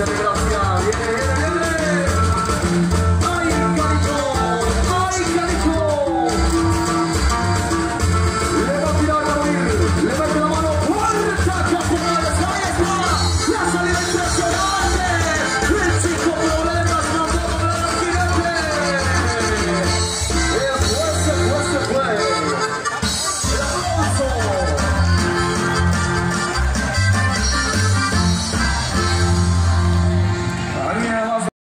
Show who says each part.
Speaker 1: gracias, gracias. Viene, viene, viene.